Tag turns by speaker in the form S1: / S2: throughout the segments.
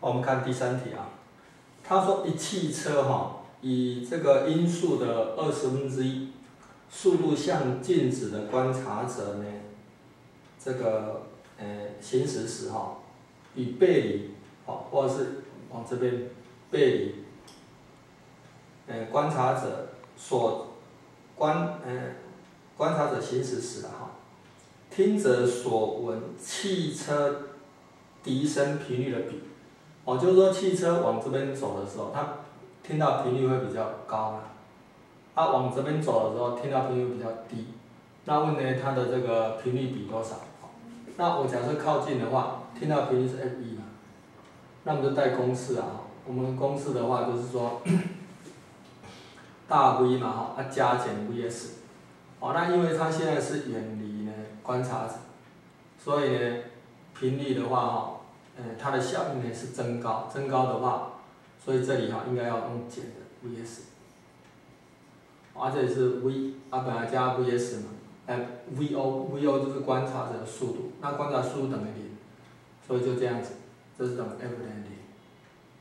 S1: 我们看第三题啊，他说一汽车哈，以这个音速的二十分之一速度向静止的观察者呢，这个呃行驶时哈，与背离，哦或者是往这边背离，呃观察者所观呃观察者行驶时哈，听者所闻汽车笛声频率的比。哦，就是说汽车往这边走的时候，它听到频率会比较高啊。往这边走的时候，听到频率比较低。那问呢，它的这个频率比多少？那我假设靠近的话，听到频率是 f 一嘛。那我们就带公式啊。我们公式的话就是说，大 V 嘛哈，它加减 Vs。哦，那因为它现在是远离呢观察者，所以呢频率的话哈。呃，它的效应呢是增高，增高的话，所以这里哈应该要用减的 Vs，而这里是 V，啊本来加 Vs 嘛，哎 Vo，Vo 就是观察者的速度，那观察速度等于零，所以就这样子，这是等于 F 等于零，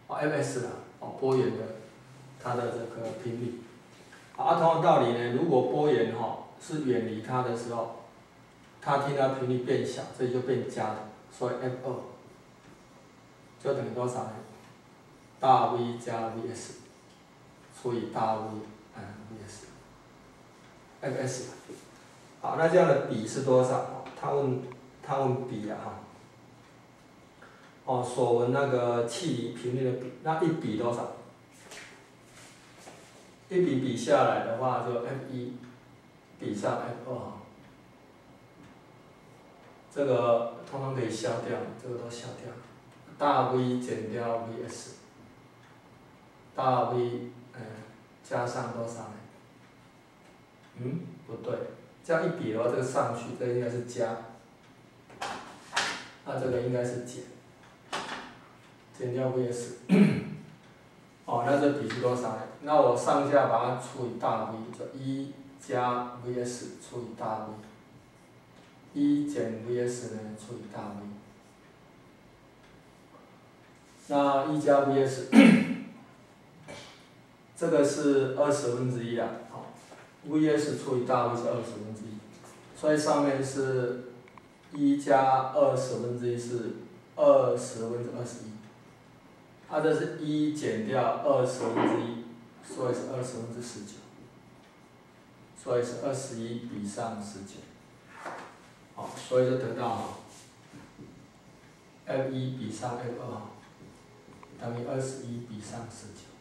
S1: 哦 Fs 啦，哦波源的它的这个频率，啊同样道理呢，如果波源哈是远离它的时候，它听到频率变小，这里就变加的，所以 F 二。就等于多少呢？大 V 加 Vs 除以大 V 嗯 Vs，Fs。好，那这样的比是多少？他问他问比啊哈。哦，所闻那个气离频率的比，那一比多少？一比比下来的话，就 F 一比上 F 二。这个通通可以消掉，这个都消掉。大 V 减掉 Vs，大 V 嗯加上多少呢？嗯，不对，这样一比的话，这个上去，这应该是加，那这个应该是减，减掉 Vs，哦，那这比是多少呢？那我上下把它除以大 V，就一加 Vs 除以大 V，一减 Vs 呢除以大 V。那一加 Vs，这个是二十分之一啊，好，Vs 除以大 V 是二十分之一，所以上面是一加二十分之一是二十分之二十一，它这是一减掉二十分之一，所以是二十分之十九，所以是二十一比上十九，好，所以就得到哈，F 一比上 F 二。等于二十一比上十九。